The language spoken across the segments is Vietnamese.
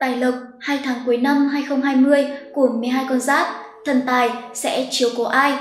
Tài lộc hai tháng cuối năm 2020 của 12 con giáp, thần tài sẽ chiếu cố ai?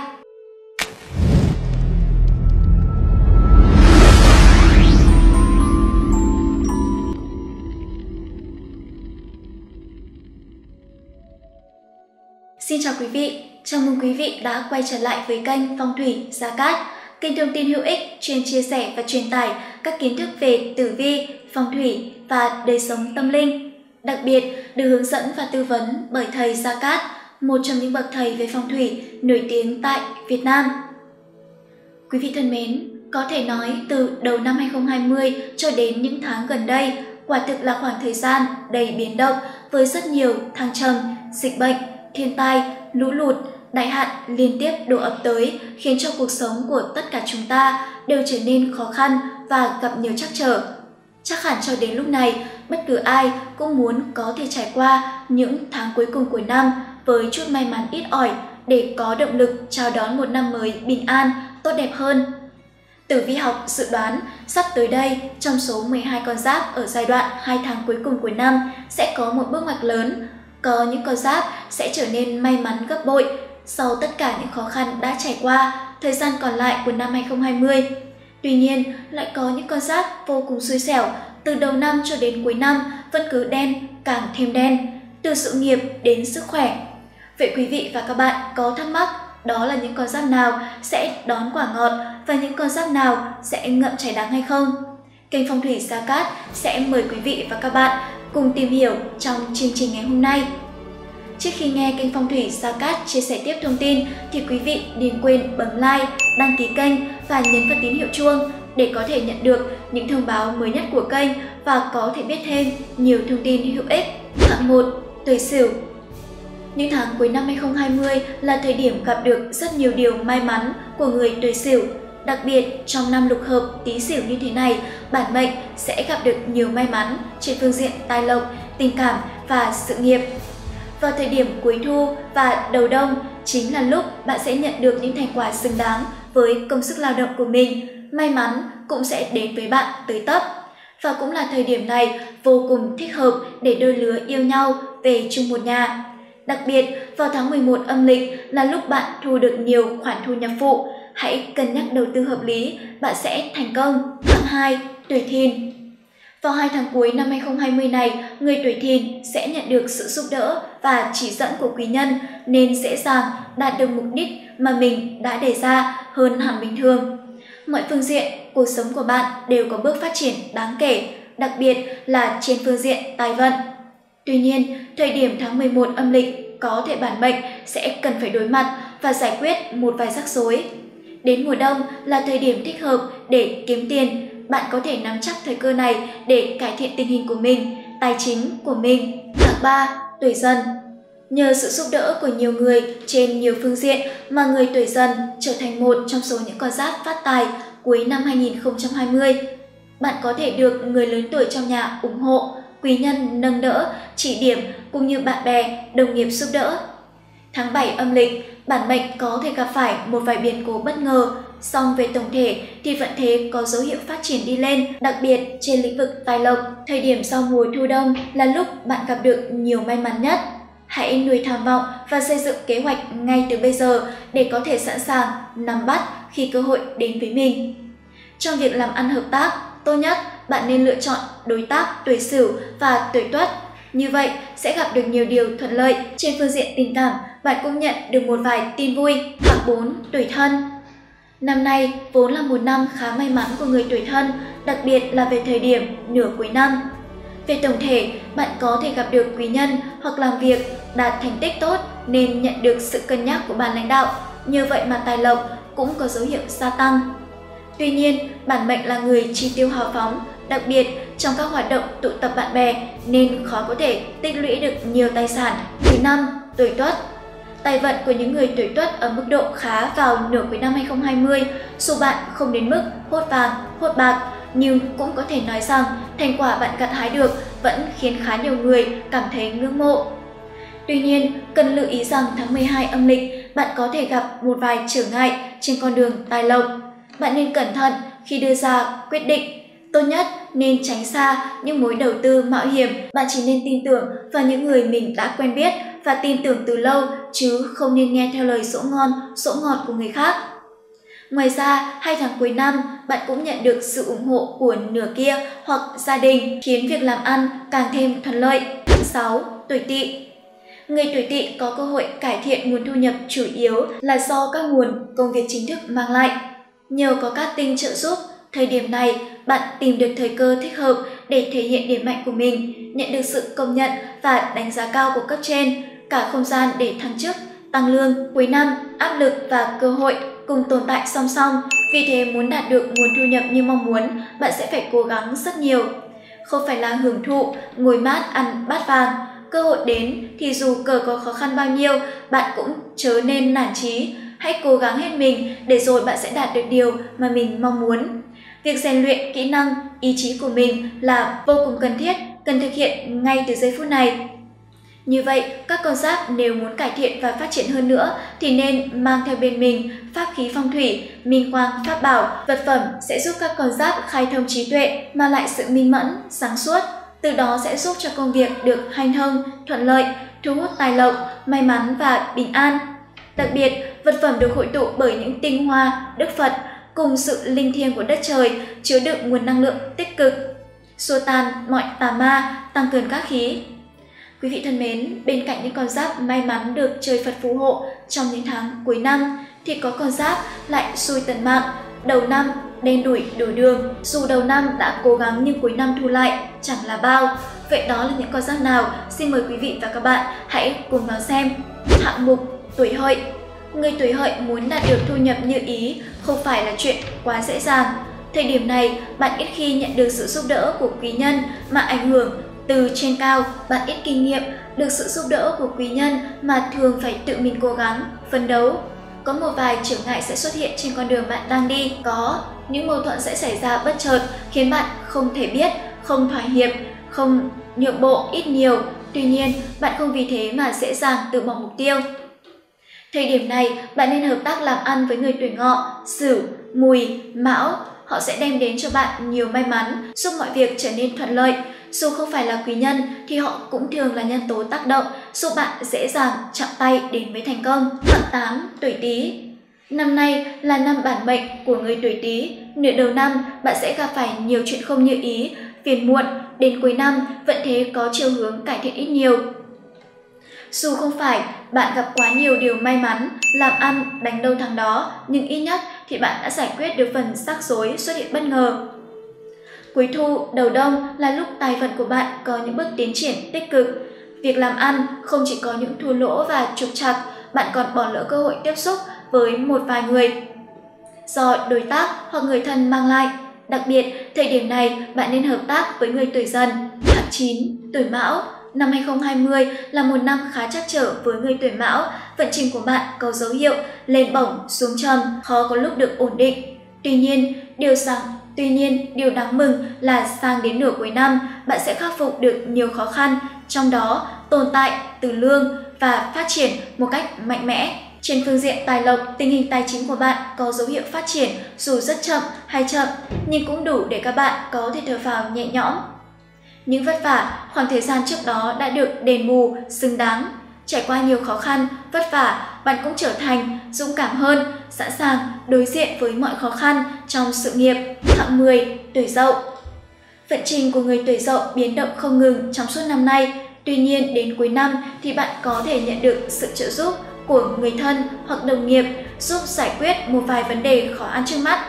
Xin chào quý vị, chào mừng quý vị đã quay trở lại với kênh Phong thủy Gia Cát, kênh thông tin hữu ích chuyên chia sẻ và truyền tải các kiến thức về tử vi, phong thủy và đời sống tâm linh Đặc biệt, được hướng dẫn và tư vấn bởi thầy Gia Cát, một trong những bậc thầy về phong thủy nổi tiếng tại Việt Nam. Quý vị thân mến, có thể nói từ đầu năm 2020 cho đến những tháng gần đây, quả thực là khoảng thời gian đầy biến động với rất nhiều thăng trầm, dịch bệnh, thiên tai, lũ lụt, đại hạn liên tiếp đổ ập tới khiến cho cuộc sống của tất cả chúng ta đều trở nên khó khăn và gặp nhiều trắc trở Chắc hẳn cho đến lúc này, bất cứ ai cũng muốn có thể trải qua những tháng cuối cùng của năm với chút may mắn ít ỏi để có động lực chào đón một năm mới bình an, tốt đẹp hơn. Tử vi học dự đoán sắp tới đây trong số 12 con giáp ở giai đoạn 2 tháng cuối cùng của năm sẽ có một bước ngoặt lớn. Có những con giáp sẽ trở nên may mắn gấp bội sau tất cả những khó khăn đã trải qua thời gian còn lại của năm 2020. Tuy nhiên, lại có những con giáp vô cùng xui xẻo, từ đầu năm cho đến cuối năm vẫn cứ đen, càng thêm đen, từ sự nghiệp đến sức khỏe. Vậy quý vị và các bạn có thắc mắc đó là những con giáp nào sẽ đón quả ngọt và những con giáp nào sẽ ngậm trái đắng hay không? Kênh Phong thủy gia Cát sẽ mời quý vị và các bạn cùng tìm hiểu trong chương trình ngày hôm nay. Trước khi nghe kênh Phong thủy Sa Cát chia sẻ tiếp thông tin thì quý vị đừng quên bấm like, đăng ký kênh và nhấn vào tín hiệu chuông để có thể nhận được những thông báo mới nhất của kênh và có thể biết thêm nhiều thông tin hữu ích. Hạng 1. Tuổi Sửu Những tháng cuối năm 2020 là thời điểm gặp được rất nhiều điều may mắn của người tuổi Sửu. Đặc biệt, trong năm lục hợp Tý Sửu như thế này, bản mệnh sẽ gặp được nhiều may mắn trên phương diện tài lộc, tình cảm và sự nghiệp. Vào thời điểm cuối thu và đầu đông chính là lúc bạn sẽ nhận được những thành quả xứng đáng với công sức lao động của mình. May mắn cũng sẽ đến với bạn tới tấp. Và cũng là thời điểm này vô cùng thích hợp để đôi lứa yêu nhau về chung một nhà. Đặc biệt, vào tháng 11 âm lịch là lúc bạn thu được nhiều khoản thu nhập phụ. Hãy cân nhắc đầu tư hợp lý, bạn sẽ thành công. Tháng 2. Tuổi thìn vào hai tháng cuối năm 2020 này, người tuổi thìn sẽ nhận được sự giúp đỡ và chỉ dẫn của quý nhân nên dễ dàng đạt được mục đích mà mình đã đề ra hơn hẳn bình thường. Mọi phương diện, cuộc sống của bạn đều có bước phát triển đáng kể, đặc biệt là trên phương diện tài vận. Tuy nhiên, thời điểm tháng 11 âm lịch có thể bản mệnh sẽ cần phải đối mặt và giải quyết một vài rắc rối. Đến mùa đông là thời điểm thích hợp để kiếm tiền, bạn có thể nắm chắc thời cơ này để cải thiện tình hình của mình, tài chính của mình. Hạng 3. Tuổi dần Nhờ sự giúp đỡ của nhiều người trên nhiều phương diện mà người tuổi dần trở thành một trong số những con giáp phát tài cuối năm 2020. Bạn có thể được người lớn tuổi trong nhà ủng hộ, quý nhân nâng đỡ, chỉ điểm cũng như bạn bè, đồng nghiệp giúp đỡ. Tháng 7 âm lịch, bản mệnh có thể gặp phải một vài biến cố bất ngờ, song về tổng thể thì vận thế có dấu hiệu phát triển đi lên, đặc biệt trên lĩnh vực tài lộc. Thời điểm sau mùa thu đông là lúc bạn gặp được nhiều may mắn nhất. Hãy nuôi tham vọng và xây dựng kế hoạch ngay từ bây giờ để có thể sẵn sàng nắm bắt khi cơ hội đến với mình. Trong việc làm ăn hợp tác, tốt nhất bạn nên lựa chọn đối tác tuổi Sửu và tuổi Tuất. Như vậy sẽ gặp được nhiều điều thuận lợi trên phương diện tình cảm, bạn cũng nhận được một vài tin vui. Hạng 4. Tuổi Thân Năm nay vốn là một năm khá may mắn của người tuổi thân, đặc biệt là về thời điểm nửa cuối năm. Về tổng thể, bạn có thể gặp được quý nhân hoặc làm việc đạt thành tích tốt nên nhận được sự cân nhắc của ban lãnh đạo. Như vậy mà tài lộc cũng có dấu hiệu gia tăng. Tuy nhiên, bản mệnh là người chi tiêu hào phóng, đặc biệt trong các hoạt động tụ tập bạn bè nên khó có thể tích lũy được nhiều tài sản. Thứ năm, tuổi tuất Tài vận của những người tuổi tuất ở mức độ khá vào nửa cuối năm 2020, dù bạn không đến mức hốt vàng, hốt bạc, nhưng cũng có thể nói rằng thành quả bạn gặt hái được vẫn khiến khá nhiều người cảm thấy ngưỡng mộ. Tuy nhiên, cần lưu ý rằng tháng 12 âm lịch, bạn có thể gặp một vài trở ngại trên con đường tài lộc. Bạn nên cẩn thận khi đưa ra quyết định. Tốt nhất, nên tránh xa những mối đầu tư mạo hiểm. Bạn chỉ nên tin tưởng vào những người mình đã quen biết và tin tưởng từ lâu chứ không nên nghe theo lời sỗ ngon, sỗ ngọt của người khác. Ngoài ra, hai tháng cuối năm, bạn cũng nhận được sự ủng hộ của nửa kia hoặc gia đình khiến việc làm ăn càng thêm thuận lợi. 6. Tuổi Tỵ Người tuổi Tỵ có cơ hội cải thiện nguồn thu nhập chủ yếu là do các nguồn công việc chính thức mang lại. Nhờ có các tinh trợ giúp, thời điểm này bạn tìm được thời cơ thích hợp để thể hiện điểm mạnh của mình, nhận được sự công nhận và đánh giá cao của cấp trên, cả không gian để thăng chức, tăng lương cuối năm, áp lực và cơ hội cùng tồn tại song song. Vì thế muốn đạt được nguồn thu nhập như mong muốn, bạn sẽ phải cố gắng rất nhiều. Không phải là hưởng thụ, ngồi mát ăn bát vàng, cơ hội đến thì dù cờ có khó khăn bao nhiêu, bạn cũng chớ nên nản chí. Hãy cố gắng hết mình để rồi bạn sẽ đạt được điều mà mình mong muốn. Việc rèn luyện kỹ năng, ý chí của mình là vô cùng cần thiết, cần thực hiện ngay từ giây phút này. Như vậy, các con giáp nếu muốn cải thiện và phát triển hơn nữa thì nên mang theo bên mình pháp khí phong thủy, minh quang, pháp bảo, vật phẩm sẽ giúp các con giáp khai thông trí tuệ, mà lại sự minh mẫn, sáng suốt. Từ đó sẽ giúp cho công việc được hanh thông, thuận lợi, thu hút tài lộc, may mắn và bình an. Đặc biệt, vật phẩm được hội tụ bởi những tinh hoa, đức Phật cùng sự linh thiêng của đất trời chứa đựng nguồn năng lượng tích cực, xua tan mọi tà ma, tăng cường các khí, Quý vị thân mến, bên cạnh những con giáp may mắn được trời Phật phù hộ trong những tháng cuối năm, thì có con giáp lại xui tần mạng, đầu năm đen đuổi đổi đường. Dù đầu năm đã cố gắng nhưng cuối năm thu lại chẳng là bao. Vậy đó là những con giáp nào? Xin mời quý vị và các bạn hãy cùng vào xem. Hạng mục tuổi hợi Người tuổi hợi muốn đạt được thu nhập như ý không phải là chuyện quá dễ dàng. Thời điểm này, bạn ít khi nhận được sự giúp đỡ của quý nhân mà ảnh hưởng từ trên cao, bạn ít kinh nghiệm, được sự giúp đỡ của quý nhân mà thường phải tự mình cố gắng, phấn đấu. Có một vài trở ngại sẽ xuất hiện trên con đường bạn đang đi, có những mâu thuẫn sẽ xảy ra bất chợt khiến bạn không thể biết, không thỏa hiệp, không nhượng bộ ít nhiều. Tuy nhiên, bạn không vì thế mà dễ dàng từ bỏ mục tiêu. Thời điểm này, bạn nên hợp tác làm ăn với người tuổi ngọ, sửu, mùi, mão. Họ sẽ đem đến cho bạn nhiều may mắn, giúp mọi việc trở nên thuận lợi. Dù không phải là quý nhân thì họ cũng thường là nhân tố tác động giúp bạn dễ dàng chạm tay đến với thành công. Hạng 8. Tuổi Tý Năm nay là năm bản mệnh của người tuổi Tý. Nửa đầu năm bạn sẽ gặp phải nhiều chuyện không như ý, phiền muộn, đến cuối năm vận thế có chiều hướng cải thiện ít nhiều. Dù không phải bạn gặp quá nhiều điều may mắn, làm ăn, đánh đâu thằng đó, nhưng ít nhất thì bạn đã giải quyết được phần rắc rối xuất hiện bất ngờ. Cuối thu, đầu đông là lúc tài vận của bạn có những bước tiến triển tích cực. Việc làm ăn không chỉ có những thua lỗ và trục trặc, bạn còn bỏ lỡ cơ hội tiếp xúc với một vài người do đối tác hoặc người thân mang lại. Đặc biệt, thời điểm này bạn nên hợp tác với người tuổi dần, tháng 9, tuổi mão. Năm 2020 là một năm khá chắc trở với người tuổi mão, vận trình của bạn có dấu hiệu lên bổng, xuống trầm, khó có lúc được ổn định. Tuy nhiên, điều rằng Tuy nhiên, điều đáng mừng là sang đến nửa cuối năm, bạn sẽ khắc phục được nhiều khó khăn, trong đó tồn tại từ lương và phát triển một cách mạnh mẽ. Trên phương diện tài lộc, tình hình tài chính của bạn có dấu hiệu phát triển dù rất chậm hay chậm, nhưng cũng đủ để các bạn có thể thở phào nhẹ nhõm. Những vất vả khoảng thời gian trước đó đã được đền bù, xứng đáng. Trải qua nhiều khó khăn, vất vả, bạn cũng trở thành dũng cảm hơn, sẵn sàng đối diện với mọi khó khăn trong sự nghiệp. Hạng 10. Tuổi Dậu Vận trình của người tuổi Dậu biến động không ngừng trong suốt năm nay. Tuy nhiên, đến cuối năm thì bạn có thể nhận được sự trợ giúp của người thân hoặc đồng nghiệp giúp giải quyết một vài vấn đề khó ăn trước mắt.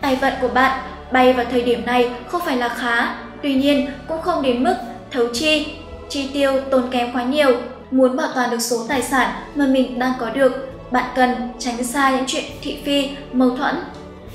Tài vận của bạn bay vào thời điểm này không phải là khá, tuy nhiên cũng không đến mức thấu chi, chi tiêu tốn kém quá nhiều. Muốn bảo toàn được số tài sản mà mình đang có được, bạn cần tránh xa những chuyện thị phi, mâu thuẫn.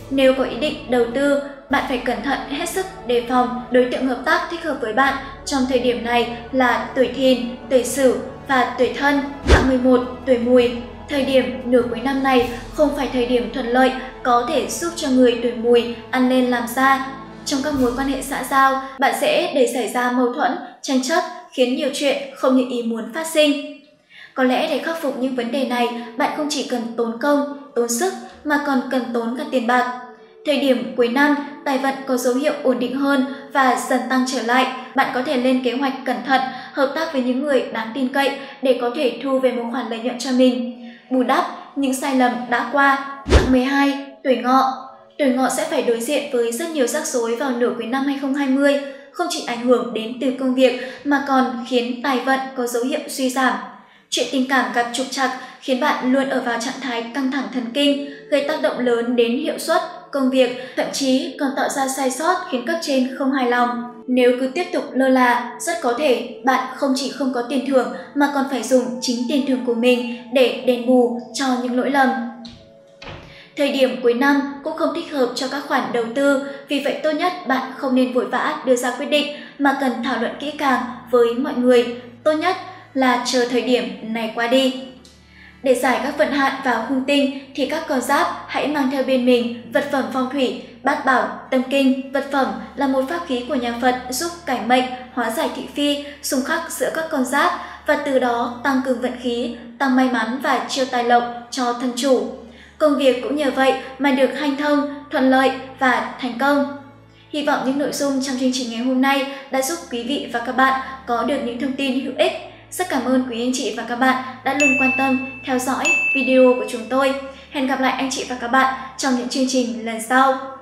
Nếu có ý định đầu tư, bạn phải cẩn thận hết sức đề phòng đối tượng hợp tác thích hợp với bạn trong thời điểm này là tuổi thìn, tuổi sửu và tuổi thân, hạng 11, tuổi mùi. Thời điểm nửa cuối năm này không phải thời điểm thuận lợi có thể giúp cho người tuổi mùi ăn lên làm ra. Trong các mối quan hệ xã giao, bạn sẽ để xảy ra mâu thuẫn, tranh chấp khiến nhiều chuyện không như ý muốn phát sinh. Có lẽ để khắc phục những vấn đề này, bạn không chỉ cần tốn công, tốn sức mà còn cần tốn cả tiền bạc. Thời điểm cuối năm, tài vận có dấu hiệu ổn định hơn và dần tăng trở lại. Bạn có thể lên kế hoạch cẩn thận, hợp tác với những người đáng tin cậy để có thể thu về một khoản lợi nhuận cho mình. Bù đắp những sai lầm đã qua. Tháng 12, tuổi ngọ. Tuổi ngọ sẽ phải đối diện với rất nhiều rắc rối vào nửa cuối năm 2020, không chỉ ảnh hưởng đến từ công việc mà còn khiến tài vận có dấu hiệu suy giảm. Chuyện tình cảm gặp trục trặc khiến bạn luôn ở vào trạng thái căng thẳng thần kinh, gây tác động lớn đến hiệu suất, công việc, thậm chí còn tạo ra sai sót khiến cấp trên không hài lòng. Nếu cứ tiếp tục lơ là, rất có thể bạn không chỉ không có tiền thưởng mà còn phải dùng chính tiền thưởng của mình để đền bù cho những lỗi lầm. Thời điểm cuối năm cũng không thích hợp cho các khoản đầu tư, vì vậy tốt nhất bạn không nên vội vã đưa ra quyết định mà cần thảo luận kỹ càng với mọi người. Tốt nhất là chờ thời điểm này qua đi. Để giải các vận hạn vào hung tinh thì các con giáp hãy mang theo bên mình vật phẩm phong thủy, bát bảo, tâm kinh, vật phẩm là một pháp khí của nhà Phật giúp cải mệnh, hóa giải thị phi, xung khắc giữa các con giáp và từ đó tăng cường vận khí, tăng may mắn và chiêu tài lộc cho thân chủ. Công việc cũng nhờ vậy mà được hanh thông, thuận lợi và thành công. Hy vọng những nội dung trong chương trình ngày hôm nay đã giúp quý vị và các bạn có được những thông tin hữu ích rất cảm ơn quý anh chị và các bạn đã luôn quan tâm, theo dõi video của chúng tôi. Hẹn gặp lại anh chị và các bạn trong những chương trình lần sau.